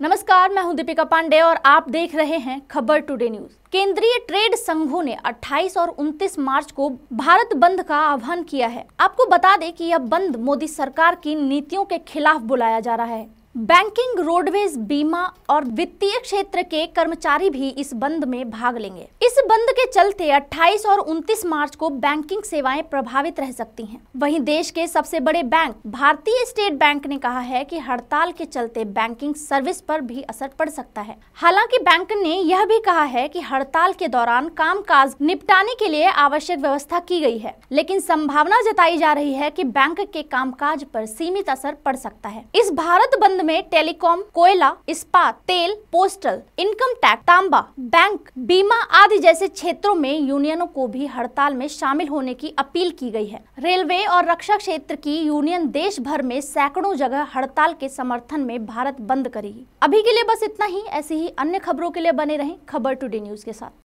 नमस्कार, मैं हूँ दीपिका पांडे और आप देख रहे हैं खबर टुडे न्यूज़ केंद्रीय ट्रेड संघों ने 28 और 29 मार्च को भारत बंद का आह्वान किया है। आपको बता दें कि यह बंद मोदी सरकार की नीतियों के खिलाफ बुलाया जा रहा है। बैंकिंग, रोडवेज़, बीमा और वित्तीय क्षेत्र के कर्मचारी भी इस बंद में भाग लेंगे। इस बंद के चलते 28 और 29 मार्च को बैंकिंग सेवाएँ प्रभावित रह सकती हैं। वहीं देश के सबसे बड़े बैंक, भारतीय स्टेट बैंक ने कहा है कि हड़ताल के चलते बैंकिंग सर्विस पर भी असर पड़ सकता है। हालाँकि बैंक ने यह भी कहा है की हड़ताल के दौरान कामकाज निपटाने के लिए आवश्यक व्यवस्था की गई है, लेकिन संभावना जताई जा रही है की बैंक के कामकाज पर सीमित असर पड़ सकता है। इस भारत बंद में टेलीकॉम, कोयला इस्पात तेल, पोस्टल, इनकम टैक्स, तांबा, बैंक, बीमा आदि जैसे क्षेत्रों में यूनियनों को भी हड़ताल में शामिल होने की अपील की गई है। रेलवे और रक्षा क्षेत्र की यूनियन देश भर में सैकड़ों जगह हड़ताल के समर्थन में भारत बंद करेगी। अभी के लिए बस इतना ही। ऐसी ही अन्य खबरों के लिए बने रहें खबर टुडे न्यूज़ के साथ।